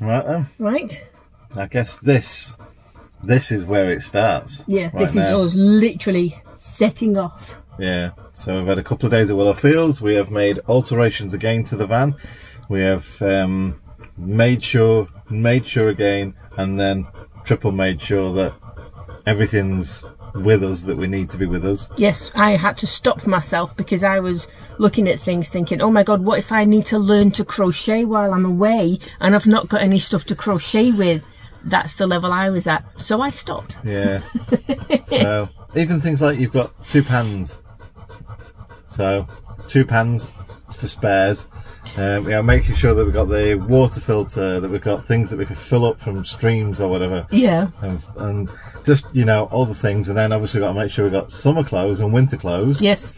Right then. Right? I guess this this is where it starts. Yeah, right this is now. us literally setting off. Yeah. So we've had a couple of days at Willow Fields. We have made alterations again to the van. We have um, made sure, made sure again, and then triple made sure that everything's with us that we need to be with us. Yes, I had to stop myself because I was looking at things thinking, oh my god, what if I need to learn to crochet while I'm away and I've not got any stuff to crochet with? That's the level I was at. So I stopped. Yeah. so even things like you've got two pans. So two pans for spares. Um, you know, making sure that we've got the water filter, that we've got things that we can fill up from streams or whatever. Yeah. and, and just you know all the things and then obviously got to make sure we've got summer clothes and winter clothes Yes.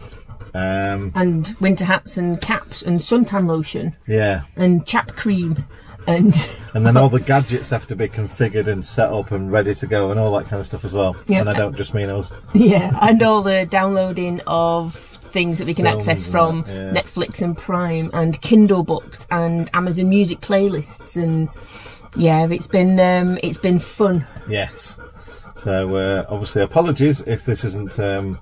um And winter hats and caps and suntan lotion yeah and chap cream and and then all the gadgets have to be configured and set up and ready to go and all that kind of stuff as well Yeah. and i don't just mean us yeah, and all the downloading of things that we can Films access from that, yeah. Netflix and Prime and Kindle books and Amazon Music playlists and yeah, it's been um, it's been fun. yes so uh, obviously apologies if this isn't um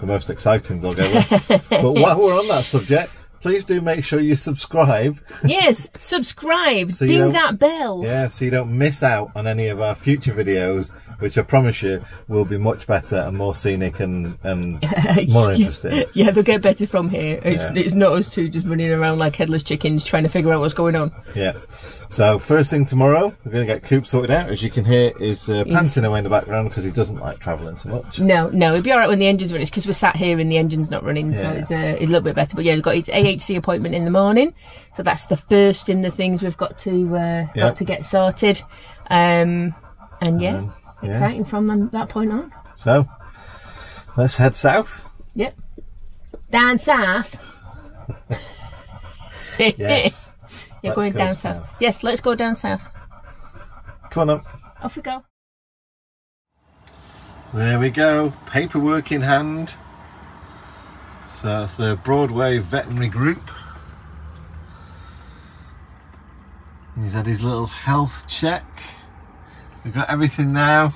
the most exciting vlog ever but while we're on that subject please do make sure you subscribe yes, subscribe, So ding that bell. yeah so you don't miss out on any of our future videos which i promise you will be much better and more scenic and, and more interesting Yeah, they'll get better from here. It's, Yeah. it's not us two just running around like headless chickens trying to figure out what's going on. Yeah. So first thing tomorrow, we're going to get Coop sorted out. As you can hear, is uh, panting away in the background because he doesn't like travelling so much. No, no, it'd be alright when the engine's running. Because we're sat here and the engine's not running, so it's, uh, it's a little bit better. But yeah, we've got his AHC appointment in the morning, so that's the first in the things we've got to uh, Yeah. got to get sorted. Um, and yeah, Um, yeah. exciting from that point on. So let's head south. Yep, down south. Yes. You're Let's going down south. south. Yes, let's go down south. Come on up. Off we go. There we go. Paperwork in hand. So that's the Broadway Veterinary Group. He's had his little health check. We've got everything now.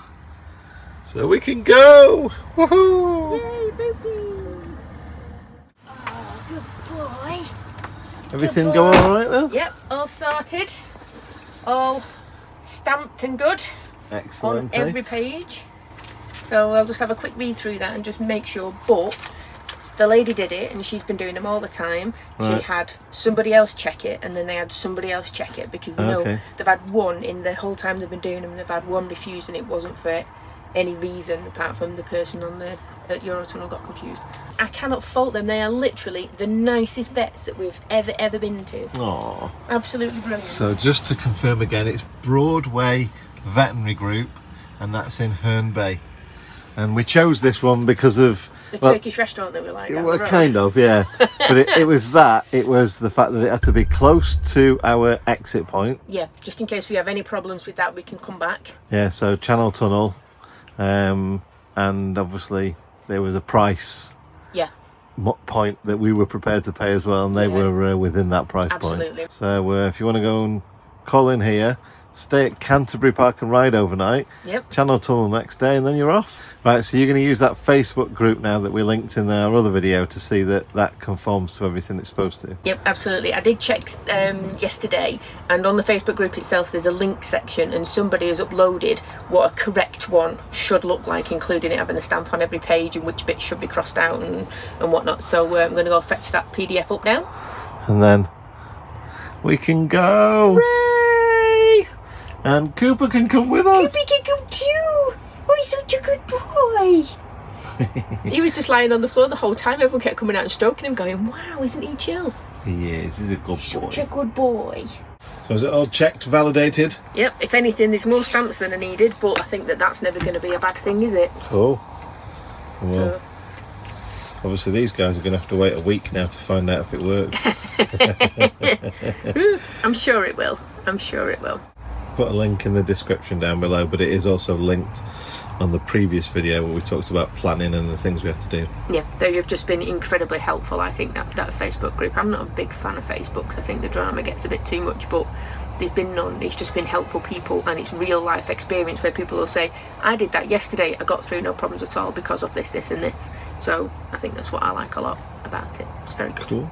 So we can go! Woohoo! Oh, good boy. Everything going alright then? Yep, all sorted, all stamped and good. on Excellent. eh? every page. So I'll just have a quick read through that and just make sure. But the lady did it and she's been doing them all the time. She had somebody else check it and then they had somebody else check it because they know Okay. they've had one in the whole time they've been doing them, they've had one refused and it wasn't for any reason apart from the person on the at Eurotunnel got confused. I cannot fault them. They are literally the nicest vets that we've ever ever been to. Aww. Absolutely brilliant. So just to confirm again, it's Broadway Veterinary Group, and that's in Herne Bay. And we chose this one because of the well, Turkish restaurant that we like. well, the kind of, yeah. but it, it was that. It was the fact that it had to be close to our exit point. Yeah, just in case we have any problems with that, we can come back. Yeah. So Channel Tunnel, um, and obviously there was a price Yeah, point that we were prepared to pay as well, and they Yeah. were uh, within that price Absolutely. point. So uh, if you want to go and call in here, stay at Canterbury Park and ride overnight. yep. Channel Tunnel the next day, and then you're off. Right. So you're going to use that Facebook group now that we linked in our other video to see that that conforms to everything it's supposed to. Yep, absolutely. I did check um, yesterday, and on the Facebook group itself, there's a link section, and somebody has uploaded what a correct one should look like, including it having a stamp on every page and which bits should be crossed out and, and whatnot. So uh, I'm going to go fetch that PDF up now. And then we can go, Hooray! And Cooper can come with us. Koopy can come too! Oh, he's such a good boy! he was just lying on the floor the whole time. Everyone kept coming out and stroking him, going, Wow, isn't he chill? He is. He's a good Such boy. Such a good boy. So is it all checked, validated? Yep, if anything, there's more stamps than are needed, but I think that that's never going to be a bad thing, is it? Oh. Well, So, obviously these guys are going to have to wait a week now to find out if it works. I'm sure it will. I'm sure it will. Put a link in the description down below, but it is also linked on the previous video where we talked about planning and the things we have to do. Yeah, they have just been incredibly helpful. I think that that Facebook group. I'm not a big fan of Facebook 'cause I think the drama gets a bit too much, but there's been none. It's just been helpful people and it's real life experience where people will say, I did that yesterday, I got through no problems at all because of this, this, and this. So I think that's what I like a lot about it. It's very good. Cool.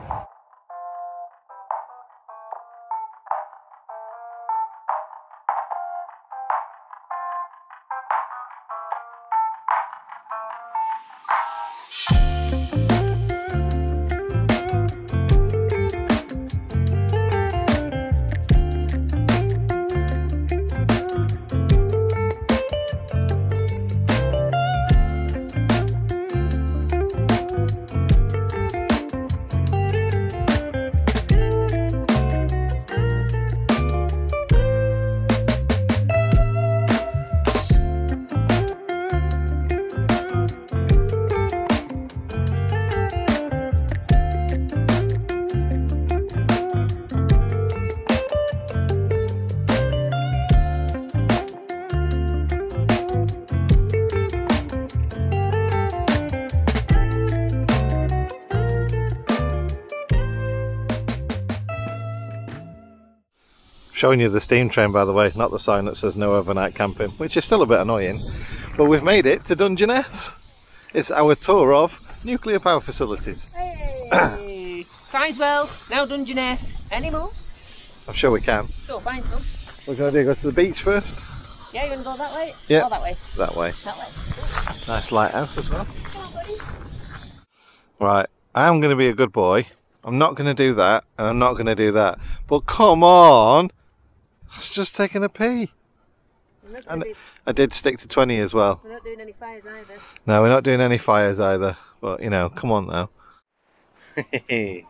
Showing you the steam train, by the way, not the sign that says no overnight camping, which is still a bit annoying. But we've made it to Dungeness. It's our tour of nuclear power facilities. Hey! Sizewell, now Dungeness. Any more? I'm sure we can. Sure, fine. No. We're going to do go to the beach first. Yeah, you want to go that way? Yeah. Or that way? That way. That way. Nice lighthouse as well. Right, I'm going to be a good boy. I'm not going to do that, and I'm not going to do that. But come on! I was just taking a pee. And be, I did stick to 20 as well. we're not doing any fires either. No, we're not doing any fires either. But, you know, come on now. Don't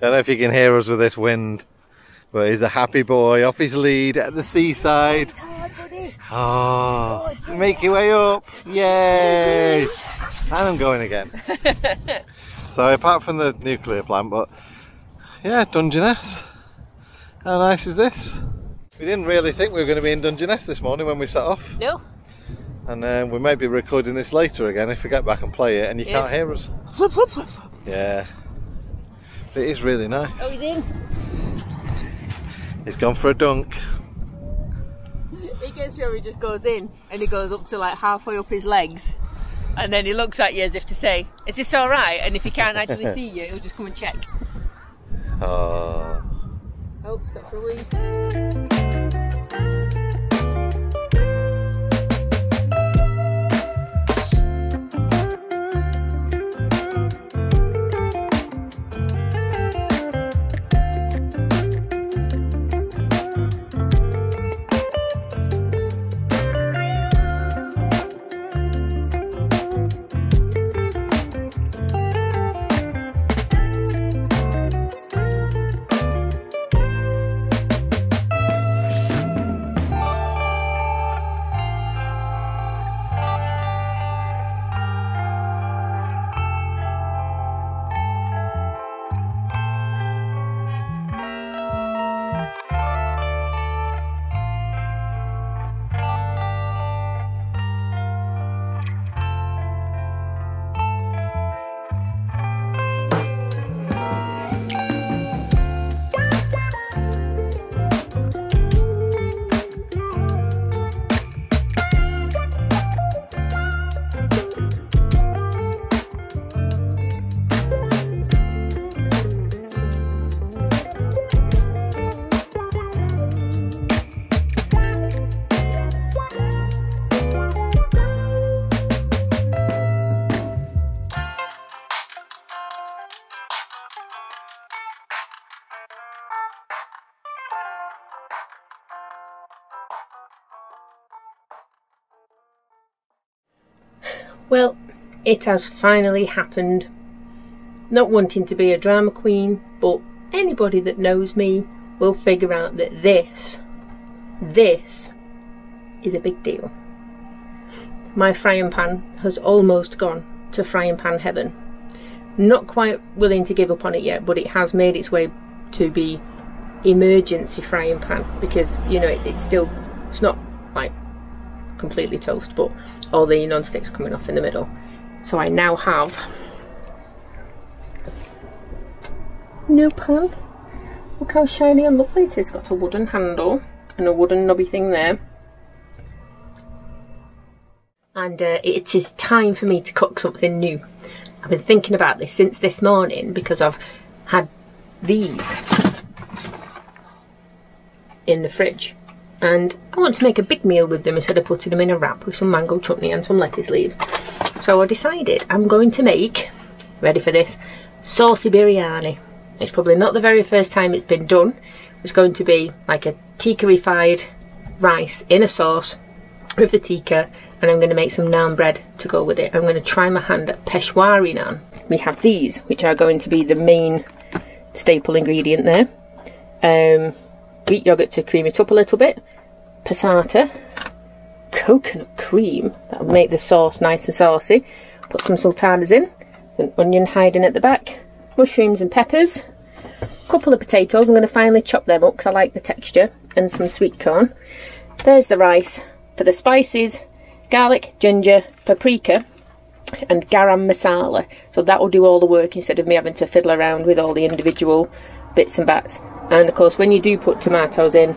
know if you can hear us with this wind. But he's a happy boy off his lead at the seaside. Ah. Oh, make your way up. Yay! And I'm going again. so apart from the nuclear plant, but yeah, Dungeness. How nice is this? We didn't really think we were going to be in Dungeness this morning when we set off. No? And uh, we may be recording this later again if we get back and play it and you Yes. can't hear us. Yeah. It is really nice. Oh, he's in. He's gone for a dunk. He gets sure he just goes in and he goes up to like halfway up his legs. And then he looks at you as if to say, Is this alright? And if he can't actually see you, he'll just come and check. Oh. Oh, stop Well, it has finally happened. Not wanting to be a drama queen, but anybody that knows me will figure out that this, this is a big deal. My frying pan has almost gone to frying pan heaven. Not quite willing to give up on it yet, but it has made its way to be emergency frying pan because you know it, it's still it's not completely toast, but all the non-sticks coming off in the middle. So I now have new pan Look how shiny and lovely it is. It's got a wooden handle and a wooden knobby thing there. And uh, it is time for me to cook something new. I've been thinking about this since this morning because I've had these in the fridge and I want to make a big meal with them instead of putting them in a wrap with some mango chutney and some lettuce leaves. So I decided I'm going to make, ready for this, saucy biryani. It's probably not the very first time it's been done. It's going to be like a tikka-ified rice in a sauce with the tikka and I'm going to make some naan bread to go with it. I'm going to try my hand at Peshwari naan. We have these, which are going to be the main staple ingredient there. Um, Greek yogurt to cream it up a little bit, passata, coconut cream, that'll make the sauce nice and saucy. Put some sultanas in, an onion hiding at the back, mushrooms and peppers, a couple of potatoes, I'm going to finally chop them up because I like the texture, and some sweet corn. There's the rice. For the spices, garlic, ginger, paprika, and garam masala. So that will do all the work instead of me having to fiddle around with all the individual bits and bats. And of course, when you do put tomatoes in,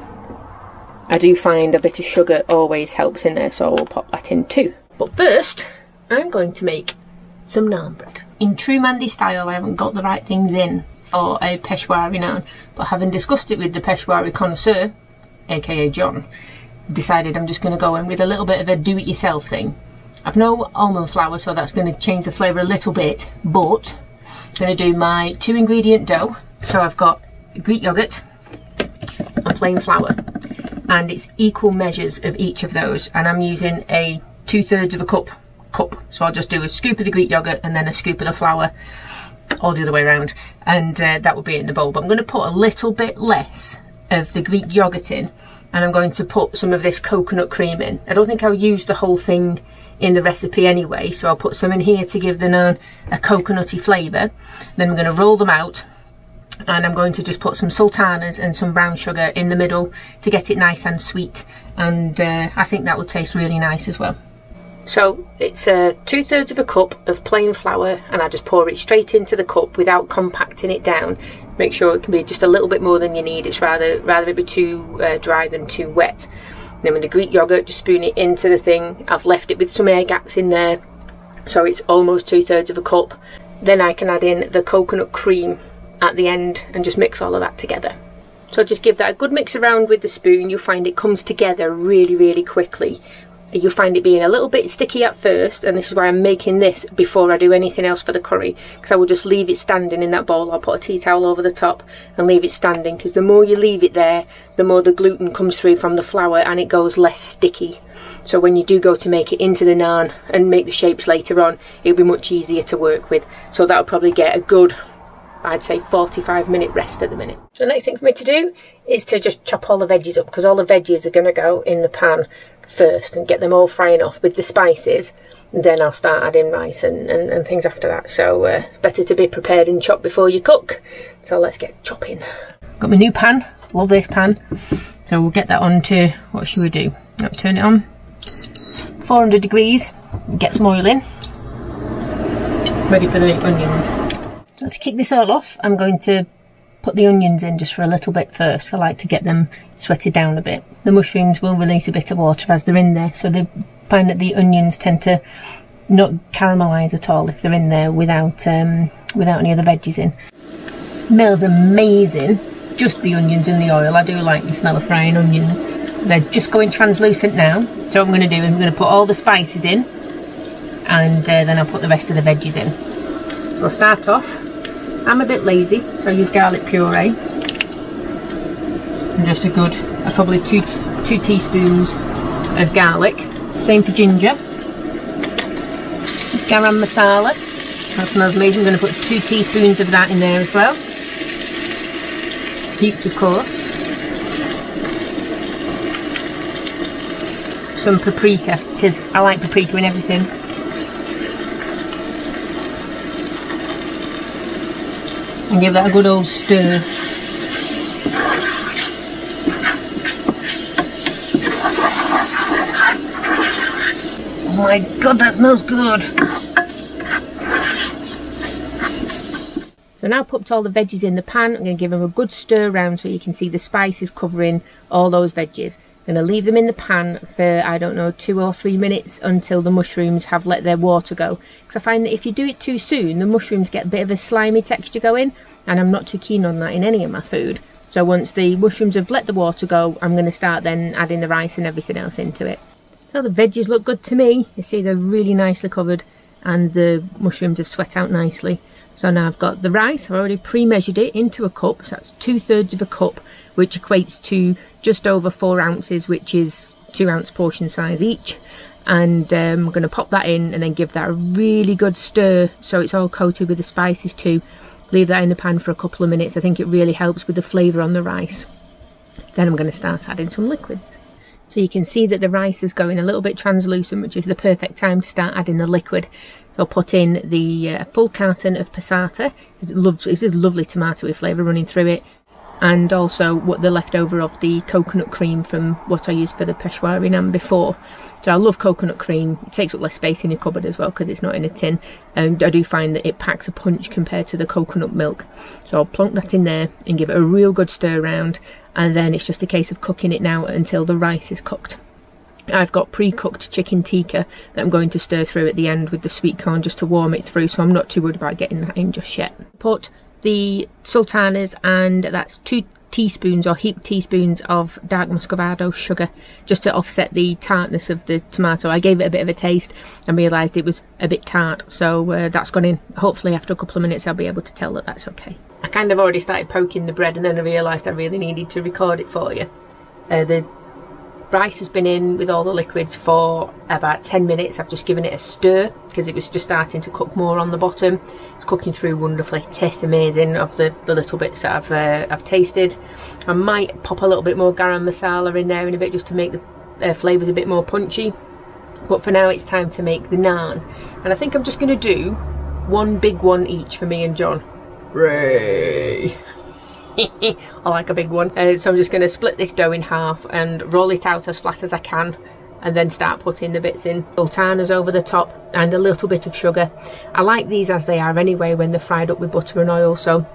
I do find a bit of sugar always helps in there, so I will pop that in too. But first, I'm going to make some naan bread. In true Mandy style, I haven't got the right things in for a Peshwari naan, but having discussed it with the Peshwari connoisseur, aka John, decided I'm just going to go in with a little bit of a do-it-yourself thing. I've no almond flour, so that's going to change the flavour a little bit, but I'm going to do my two ingredient dough. So I've got Greek yogurt and plain flour, and it's equal measures of each of those, and I'm using a two thirds of a cup cup. So I'll just do a scoop of the Greek yogurt and then a scoop of the flour, all the other way around, and uh, that will be in the bowl. But I'm going to put a little bit less of the Greek yogurt in, and I'm going to put some of this coconut cream in. I don't think I'll use the whole thing in the recipe anyway, so I'll put some in here to give the naan a coconutty flavour. Then I'm going to roll them out and I'm going to just put some sultanas and some brown sugar in the middle to get it nice and sweet and uh, I think that will taste really nice as well. So it's uh, two thirds of a cup of plain flour and I just pour it straight into the cup without compacting it down. Make sure it can be just a little bit more than you need. It's rather rather it be too uh, dry than too wet. And then with the Greek yogurt, just spoon it into the thing. I've left it with some air gaps in there, so it's almost two thirds of a cup. Then I can add in the coconut cream at the end and just mix all of that together. So just give that a good mix around with the spoon. You'll find it comes together really, really quickly you'll find it being a little bit sticky at first and this is why I'm making this before I do anything else for the curry because I will just leave it standing in that bowl I'll put a tea towel over the top and leave it standing because the more you leave it there the more the gluten comes through from the flour and it goes less sticky so when you do go to make it into the naan and make the shapes later on it'll be much easier to work with so that'll probably get a good I'd say 45 minute rest at the minute. The next thing for me to do is to just chop all the veggies up because all the veggies are going to go in the pan first and get them all frying off with the spices. And then I'll start adding rice and, and, and things after that. So uh, it's better to be prepared and chop before you cook. So let's get chopping. Got my new pan. Love this pan. So we'll get that on to what should we do? I'll turn it on. 400 degrees. Get some oil in. Ready for the onions so to kick this all off I'm going to put the onions in just for a little bit first. I like to get them sweated down a bit. The mushrooms will release a bit of water as they're in there, so they find that the onions tend to not caramelise at all if they're in there without um, without any other veggies in. Smells amazing. Just the onions and the oil. I do like the smell of frying onions. They're just going translucent now. So I'm going to do is I'm going to put all the spices in and uh, then I'll put the rest of the veggies in. So I'll start off I'm a bit lazy, so I use garlic puree. And just a good, uh, probably two, two teaspoons of garlic. Same for ginger. Garam masala. That smells amazing. I'm going to put two teaspoons of that in there as well. Heaped, of course. Some paprika, because I like paprika in everything. And give that a good old stir. Oh my god, that smells good. So now popped all the veggies in the pan. I'm going to give them a good stir around so you can see the spices covering all those veggies. Going to leave them in the pan for, I don't know, two or three minutes until the mushrooms have let their water go. Because I find that if you do it too soon, the mushrooms get a bit of a slimy texture going, and I'm not too keen on that in any of my food. So once the mushrooms have let the water go, I'm going to start then adding the rice and everything else into it. So the veggies look good to me. You see they're really nicely covered and the mushrooms have sweat out nicely. So now I've got the rice, I've already pre-measured it into a cup, so that's two thirds of a cup, which equates to just over four ounces, which is two ounce portion size each. And um, I'm going to pop that in and then give that a really good stir so it's all coated with the spices too. Leave that in the pan for a couple of minutes. I think it really helps with the flavour on the rice. Then I'm going to start adding some liquids. So you can see that the rice is going a little bit translucent, which is the perfect time to start adding the liquid. So I'll put in the uh, full carton of passata. It's, lovely, it's a lovely tomatoey flavour running through it. And also what the leftover of the coconut cream from what I used for the Peshwari naan before. So I love coconut cream. It takes up less space in your cupboard as well because it's not in a tin. And I do find that it packs a punch compared to the coconut milk. So I'll plonk that in there and give it a real good stir around. And then it's just a case of cooking it now until the rice is cooked. I've got pre-cooked chicken tikka that I'm going to stir through at the end with the sweet corn just to warm it through so I'm not too worried about getting that in just yet. Put the sultanas and that's two teaspoons or heaped teaspoons of dark muscovado sugar just to offset the tartness of the tomato. I gave it a bit of a taste and realised it was a bit tart so uh, that's gone in. Hopefully after a couple of minutes I'll be able to tell that that's okay. I kind of already started poking the bread and then I realised I really needed to record it for you. Uh, the rice has been in with all the liquids for about 10 minutes. I've just given it a stir because it was just starting to cook more on the bottom. It's cooking through wonderfully. Tastes amazing of the, the little bits that I've, uh, I've tasted. I might pop a little bit more garam masala in there in a bit just to make the uh, flavours a bit more punchy. But for now it's time to make the naan. And I think I'm just going to do one big one each for me and John. Ray! I like a big one. Uh, so I'm just going to split this dough in half and roll it out as flat as I can and then start putting the bits in. Sultanas over the top and a little bit of sugar. I like these as they are anyway when they're fried up with butter and oil so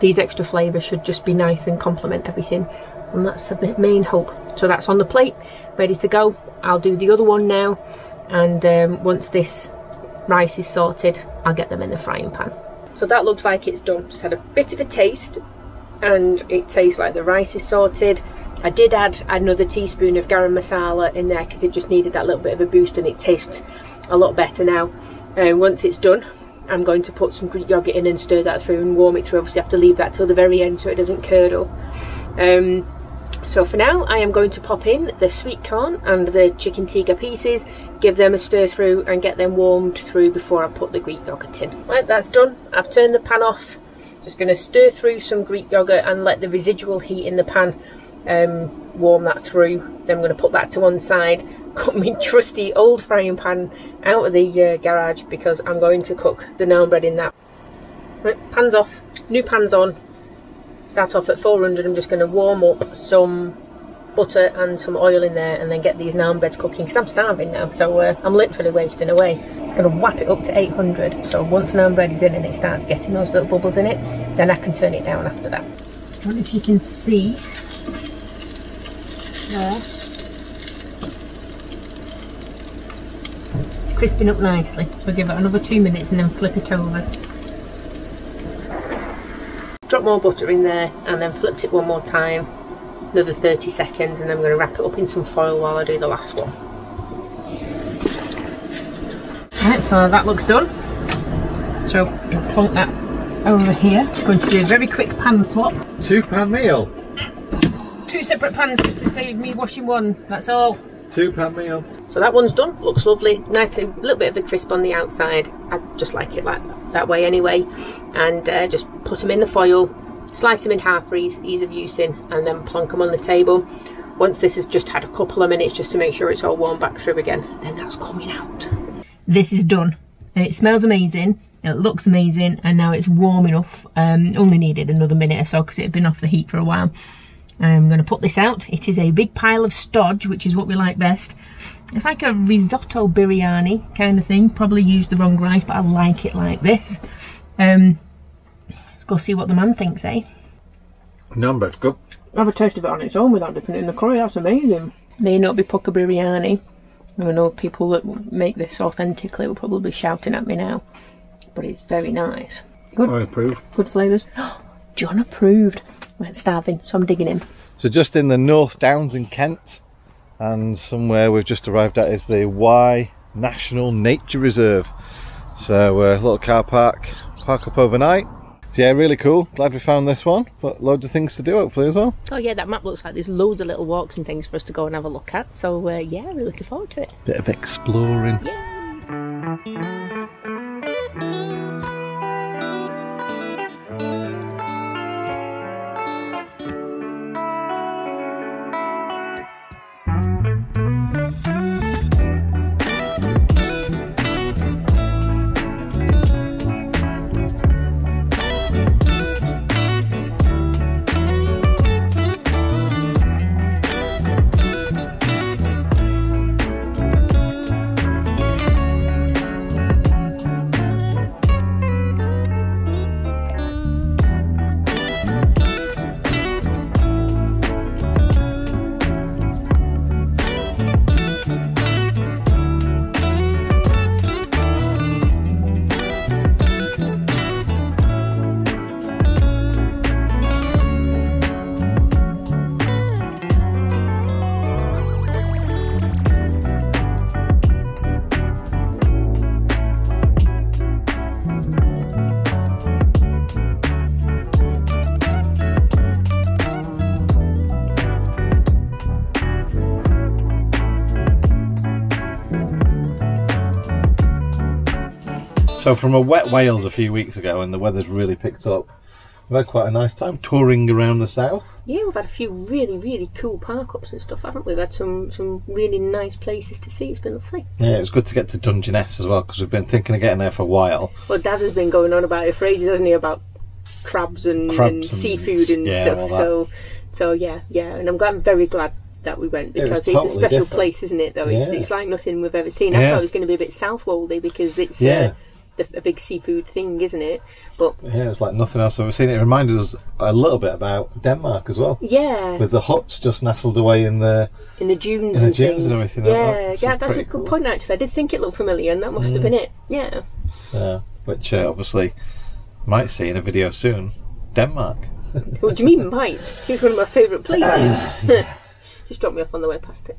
these extra flavours should just be nice and complement everything and that's the main hope. So that's on the plate, ready to go. I'll do the other one now and um, once this rice is sorted I'll get them in the frying pan. So that looks like it's done. Just had a bit of a taste and it tastes like the rice is sorted. I did add another teaspoon of garam masala in there because it just needed that little bit of a boost and it tastes a lot better now. And uh, once it's done, I'm going to put some Greek yogurt in and stir that through and warm it through. Obviously, I have to leave that till the very end so it doesn't curdle. Um, so for now, I am going to pop in the sweet corn and the chicken tikka pieces, give them a stir through and get them warmed through before I put the Greek yogurt in. Right, that's done. I've turned the pan off just going to stir through some Greek yogurt and let the residual heat in the pan um, warm that through. Then I'm going to put that to one side, cut my trusty old frying pan out of the uh, garage because I'm going to cook the naan bread in that. Right, pan's off, new pan's on. Start off at 400, I'm just going to warm up some butter and some oil in there and then get these naan breads cooking because I'm starving now so uh, I'm literally wasting away. It's going to whap it up to 800 so once naan bread is in and it starts getting those little bubbles in it then I can turn it down after that. I don't know if you can see there. Crisping up nicely so we'll give it another two minutes and then flip it over. Drop more butter in there and then flipped it one more time another 30 seconds and I'm going to wrap it up in some foil while I do the last one. Right, so that looks done. So I'll plonk that over here. I'm going to do a very quick pan swap. Two pan meal? Two separate pans just to save me washing one, that's all. Two pan meal. So that one's done, looks lovely, nice and a little bit of a crisp on the outside. I just like it like that way anyway. And uh, just put them in the foil, Slice them in half for ease, ease of use in and then plonk them on the table. Once this has just had a couple of minutes just to make sure it's all warmed back through again, then that's coming out. This is done. It smells amazing, it looks amazing, and now it's warm enough. Um, only needed another minute or so because it had been off the heat for a while. I'm going to put this out. It is a big pile of stodge, which is what we like best. It's like a risotto biryani kind of thing. Probably used the wrong rice, but I like it like this. Um, Let's go see what the man thinks, eh? Number, it's good. Have a taste of it on its own without dipping it in the curry. That's amazing. May not be Pukka biryani. I know people that make this authentically will probably be shouting at me now, but it's very nice. Good, I approve. good flavours. John approved. Right, starving, so I'm digging in. So just in the North Downs in Kent, and somewhere we've just arrived at is the Wye National Nature Reserve. So a uh, little car park, park up overnight. So yeah, really cool. Glad we found this one, but loads of things to do hopefully as well. Oh yeah, that map looks like there's loads of little walks and things for us to go and have a look at. So uh, yeah, really looking forward to it. Bit of exploring. So from a wet Wales a few weeks ago and the weather's really picked up, we've had quite a nice time touring around the south. Yeah, we've had a few really, really cool park ups and stuff, haven't we? We've had some some really nice places to see. It's been lovely. Yeah, it was good to get to Dungeness as well because we've been thinking of getting there for a while. Well, Daz has been going on about it for ages, hasn't he? About crabs and, Crabs and and- seafood and yeah, stuff. So, so yeah, yeah, and I'm, glad, I'm very glad that we went It because it's a special different. place, isn't it? Though it's, Yeah. it's like nothing we've ever seen. I Yeah. thought it was going to be a bit Southwoldy because it's Yeah. uh, a big seafood thing, isn't it? But Yeah, it's like nothing else I've seen. It reminded us a little bit about Denmark as well. yeah, With the huts just nestled away in the. in the dunes in the and dunes things. and everything like Yeah, that. So yeah, that's a good cool. Mm. point. Actually, I did think it looked familiar, and that must have been it. Yeah. Uh, which uh, obviously might see in a video soon. Denmark. What do you mean, might? It's one of my favourite places. Just drop me off on the way past it.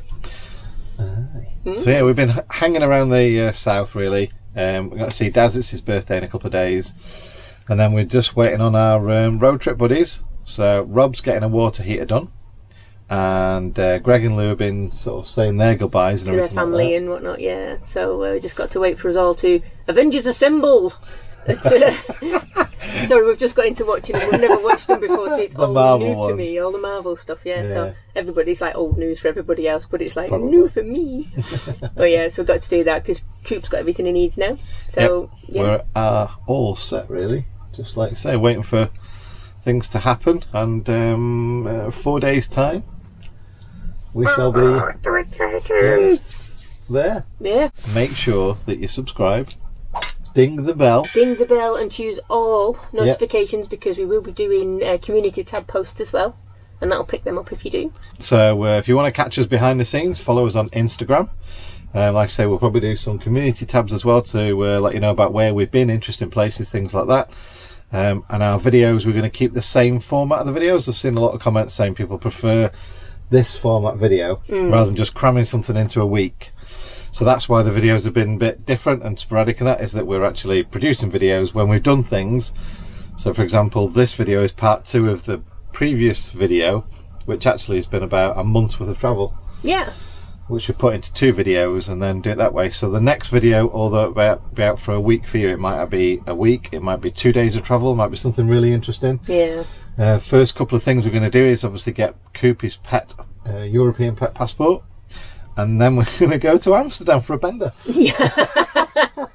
So yeah, we've been h- hanging around the uh, south really. Um, we're going to see Daz. It's his birthday in a couple of days, and then we're just waiting on our um, road trip buddies. So Rob's getting a water heater done, and uh, Greg and Lou have been sort of saying their goodbyes and to their everything like family that. and whatnot. Yeah, so uh, we just got to wait for us all to Avengers Assemble. But, uh, sorry, we've just got into watching them. We've never watched them before, so it's The all Marvel new to me. All the Marvel stuff, yeah, Yeah. So everybody's like old news for everybody else, but it's like Probably. new for me. but yeah, so we've got to do that because Coop's got everything he needs now. So yeah, We're uh, all set really. Just like I say, waiting for things to happen, and um, uh, four days time, we shall be there. yeah. Make sure that you subscribe, ding the bell. Ding the bell and choose all notifications because we will be doing uh, community tab posts as well, and that'll pick them up if you do. So uh, if you want to catch us behind the scenes, follow us on Instagram. Uh, like I say, we'll probably do some community tabs as well to uh, let you know about where we've been, interesting places, things like that. Um, and our videos, we're going to keep the same format of the videos. I've seen a lot of comments saying people prefer this format video hmm. rather than just cramming something into a week. So that's why the videos have been a bit different and sporadic, and that is that we're actually producing videos when we've done things. So, for example, this video is part two of the previous video, which actually has been about a month's worth of travel, Yeah. Which we put into two videos and then do it that way. So, the next video, although it might be out for a week for you, it might be a week, it might be two days of travel, it might be something really interesting. Yeah. Uh, first couple of things we're going to do is obviously get Coop pet uh, European pet passport, and then we're going to go to Amsterdam for a bender. Yeah.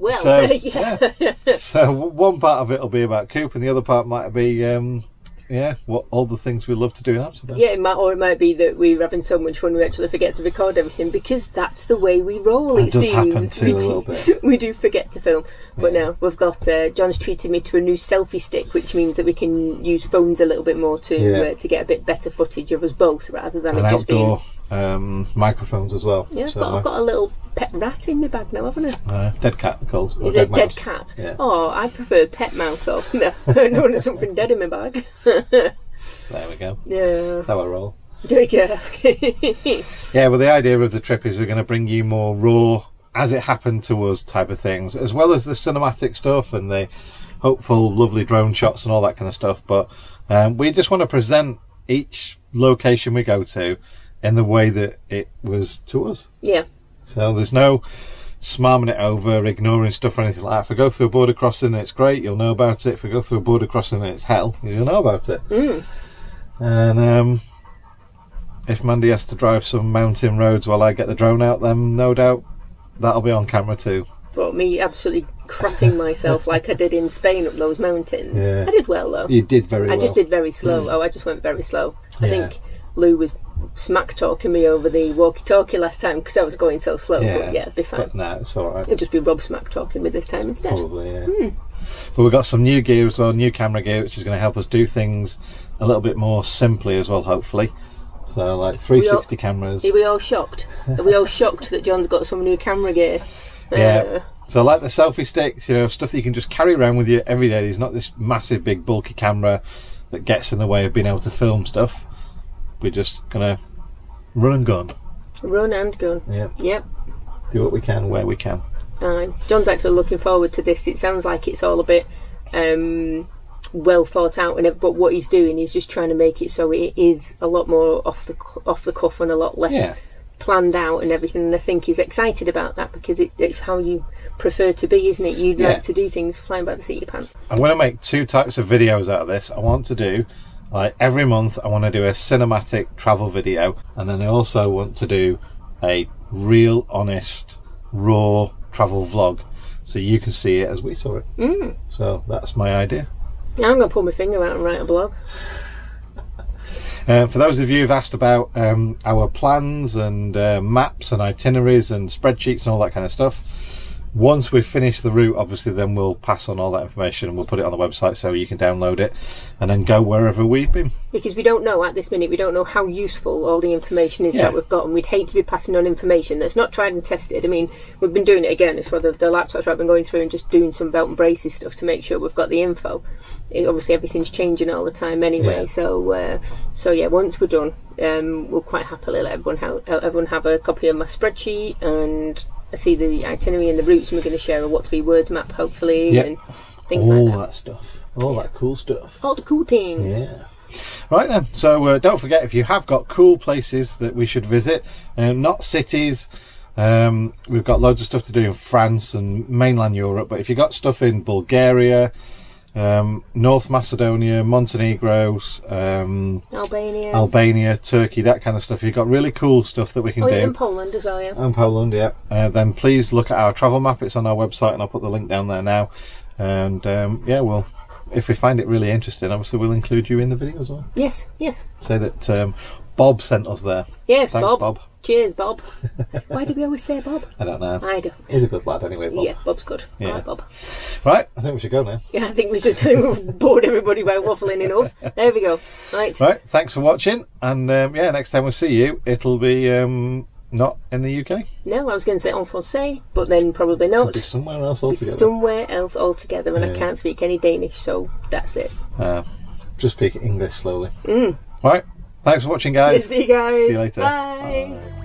Well, So, yeah. So one part of it will be about Coop, and the other part might be um, yeah, what all the things we love to do in Amsterdam. Yeah, it might, or it might be that we're having so much fun we actually forget to record everything because that's the way we roll. It It, does seems happen too, we a little bit. we do forget to film, but no, we've got uh, John's treated me to a new selfie stick, which means that we can use phones a little bit more to Yeah. uh, to get a bit better footage of us both rather than and it just being. outdoor um, microphones as well. Yeah, I've, got, I've got a little pet rat in my bag now, haven't I? uh, dead cat they're called. or Is it a dead mouse. cat? Yeah. Oh, I prefer pet mouse or no, no, there's something dead in my bag. There we go. yeah, That's how I roll. yeah. Yeah, well, the idea of the trip is we're going to bring you more raw, as it happened to us type of things, as well as the cinematic stuff and the hopeful, lovely drone shots and all that kind of stuff. But um, we just want to present each location we go to in the way that it was to us. yeah. So there's no smarming it over, ignoring stuff or anything like that. If we go through a border crossing and it's great, you'll know about it. If we go through a border crossing and it's hell, you'll know about it. Mm. And um, if Mandy has to drive some mountain roads while I get the drone out, then no doubt that'll be on camera too. But me absolutely crapping myself like I did in Spain up those mountains. Yeah. I did well though. You did very I well. just did very slow. Oh, I just went very slow. I think Lou was smack talking me over the walkie-talkie last time because I was going so slow. Yeah, But yeah, it'd be fine. But no, it's all right. It'll just be Rob smack talking me this time instead. Probably, yeah. Hmm. But we've got some new gear as well, new camera gear, which is going to help us do things a little bit more simply as well, hopefully. So, like 360 cameras. Are we all shocked? Are we all shocked that John's got some new camera gear? Yeah. So, like the selfie sticks, you know, stuff that you can just carry around with you every day. There's not this massive, big, bulky camera that gets in the way of being able to film stuff. We're just going to run and gun. Run and gun. Yeah. Yep. Do what we can where we can. Uh, John's actually looking forward to this. It sounds like it's all a bit um, well thought out, and but what he's doing is just trying to make it so it is a lot more off the off the cuff and a lot less Yeah. planned out and everything. And I think he's excited about that because it, it's how you prefer to be, isn't it? You'd Yeah. like to do things flying by the seat of your pants. I'm going to make two types of videos out of this. I want to do, like, every month, I want to do a cinematic travel video, and then I also want to do a real, honest, raw travel vlog so you can see it as we saw it. Mm. So that's my idea. Now I'm going to pull my finger out and write a blog. Uh, for those of you who've asked about um, our plans and uh, maps and itineraries and spreadsheets and all that kind of stuff, once we've finished the route, obviously, then we'll pass on all that information and we'll put it on the website so you can download it and then go wherever we've been. Because we don't know at this minute, we don't know how useful all the information is Yeah. that we've got, and we'd hate to be passing on information that's not tried and tested. I mean, we've been doing it again. It's whether the laptops I've been going through and just doing some belt and braces stuff to make sure we've got the info. It, obviously, everything's changing all the time anyway. Yeah. So, uh, so yeah, once we're done, um, we'll quite happily let everyone have everyone have a copy of my spreadsheet and see the itinerary and the routes. And we're going to share a what three words map, hopefully, Yeah. and things all like that. that stuff, all that cool stuff. All the cool things. Yeah. Right then. So uh, don't forget if you have got cool places that we should visit, um, not cities. Um, we've got loads of stuff to do in France and mainland Europe, but if you've got stuff in Bulgaria, um, North Macedonia, Montenegro, um, Albania. Albania, Turkey, that kind of stuff, you've got really cool stuff that we can oh, do. and Poland as well, yeah. and Poland, yeah. Uh, then please look at our travel map. It's on our website, and I'll put the link down there now. And um, yeah, well, if we find it really interesting, obviously we'll include you in the video as well. Yes, yes. Say that um, Bob sent us there. Yes, Thanks, Bob. Bob. Cheers, Bob. Why do we always say Bob? I don't know. I don't. He's a good lad anyway, Bob. Yeah, Bob's good. Yeah. Bob. Right, I think we should go now. Yeah, I think we should too. We've bored everybody by waffling enough. There we go. Right. Right, thanks for watching, and um, yeah, next time we see you, it'll be um, not in the UK. No, I was going to say en français, but then probably not. It'll be somewhere else Be altogether. somewhere else altogether, and I can't speak any Danish, so that's it. Uh, just speak English slowly. Mm. Right, thanks for watching, guys. See you guys. See you later. Bye. Bye.